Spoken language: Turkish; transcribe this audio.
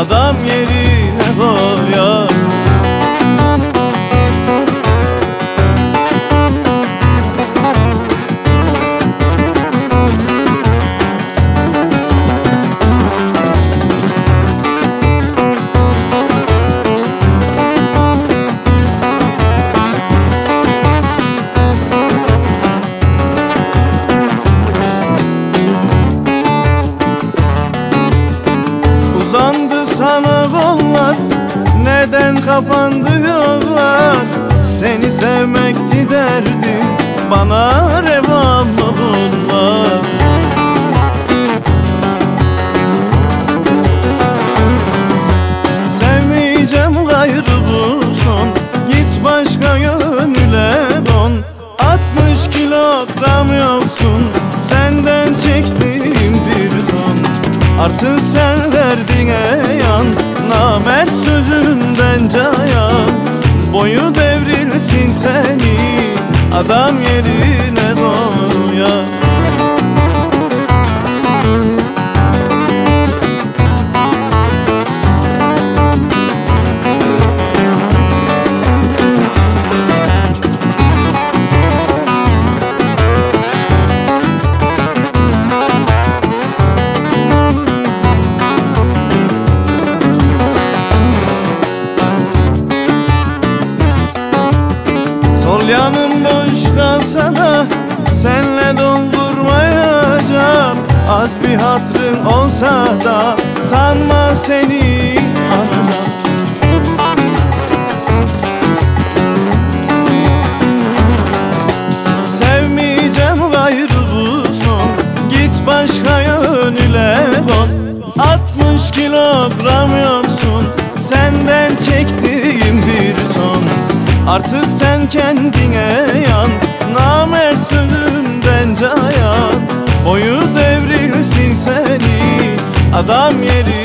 Adam yerine koyar Neden kapandı yollar? Seni sevmekti derdim. Bana reva mı bunlar Sevmeyeceğim gayrı bu son Git başka yönüle don. 60 kilogram yoksun Artık sen derdine yan Namert sözünden cayan. Boyu devrilsin seni Adam yerine Az bir hatrın olsa da Sanma seni arayacağım Sevmeyeceğim gayrı Git başka yönüle don 60 kilogram yoksun Senden çektiğim bir ton. Artık sen kendine yan adam yeri.